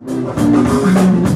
うん